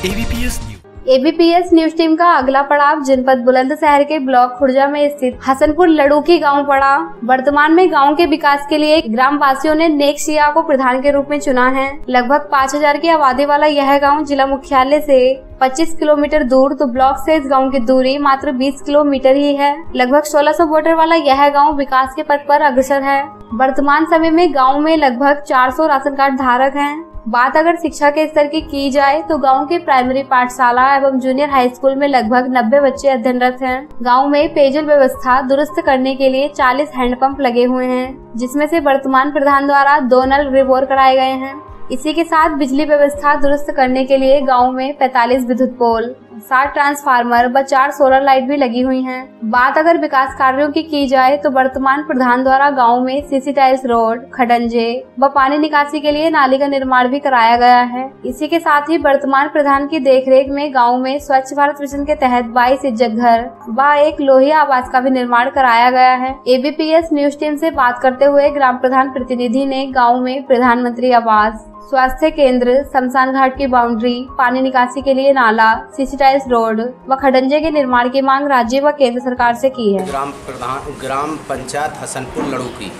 ABPS news ABPS news team का अगला पड़ाव जनपद बुलंदशहर के ब्लॉक खुर्जा में स्थित हसनपुर लड़ूकी गाँव पड़ा। वर्तमान में गाँव के विकास के लिए ग्राम वासियों ने नेक सिया को प्रधान के रूप में चुना है। लगभग 5000 की आबादी वाला यह गाँव जिला मुख्यालय से 25 किलोमीटर दूर तो ब्लॉक से इस गाँव की दूरी मात्र 20 किलोमीटर ही है। लगभग 1600 वोटर वाला यह गाँव विकास के पथ पर अग्रसर है। वर्तमान समय में गाँव में लगभग 400 राशन कार्ड धारक हैं। बात अगर शिक्षा के स्तर की की जाए तो गाँव के प्राइमरी पाठशाला एवं जूनियर हाई स्कूल में लगभग 90 बच्चे अध्ययनरत हैं। गाँव में पेयजल व्यवस्था दुरुस्त करने के लिए 40 हैंडपंप लगे हुए हैं, जिसमें से वर्तमान प्रधान द्वारा दो नल रिबोर कराए गए हैं इसी के साथ बिजली व्यवस्था दुरुस्त करने के लिए गाँव में 45 विद्युत पोल सात ट्रांसफार्मर व चार सोलर लाइट भी लगी हुई हैं। बात अगर विकास कार्यों की की जाए तो वर्तमान प्रधान द्वारा गाँव में सीसी टाइल्स रोड खडंजे व पानी निकासी के लिए नाली का निर्माण भी कराया गया है इसी के साथ ही वर्तमान प्रधान की देखरेख में गाँव में स्वच्छ भारत मिशन के तहत बाईस इज़्ज़त घर व एक लोहिया आवास का भी निर्माण कराया गया है एबीपीएस न्यूज़ टीम ऐसी बात करते हुए ग्राम प्रधान प्रतिनिधि ने गाँव में प्रधानमंत्री आवास स्वास्थ्य केंद्र शमशान घाट की बाउंड्री, पानी निकासी के लिए नाला सीसीटाइज रोड व खडंजे के निर्माण की मांग राज्य व केंद्र सरकार से की है। ग्राम प्रधान, ग्राम पंचायत हसनपुर लड़ूकी,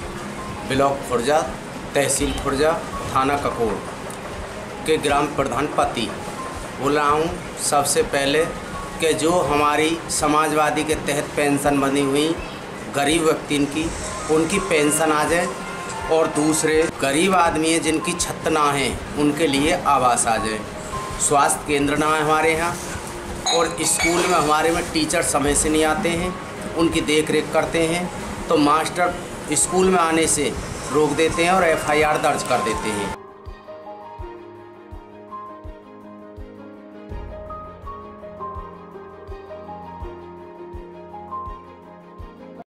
ब्लॉक खुर्जा, तहसील खुर्जा, थाना ककोड़ के ग्राम प्रधान पति बोल रहा हूँ सबसे पहले कि जो हमारी समाजवादी के तहत पेंशन बनी हुई गरीब व्यक्ति की उनकी पेंशन आ जाए और दूसरे गरीब आदमी हैं जिनकी छत ना है, उनके लिए आवास आ जाए स्वास्थ्य केंद्र ना है हमारे यहाँ, और स्कूल में हमारे में टीचर समय से नहीं आते हैं, उनकी देख रेख करते हैं तो मास्टर स्कूल में आने से रोक देते हैं और एफआईआर दर्ज कर देते हैं।